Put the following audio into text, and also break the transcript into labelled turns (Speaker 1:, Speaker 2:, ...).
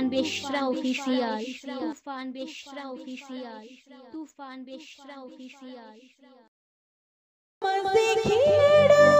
Speaker 1: तूफ़ान बेशरा ऑफिशियल तूफ़ान बेशरा ऑफिशियल तूफ़ान बेशरा ऑफिशियल
Speaker 2: मज़े खेड़ोगे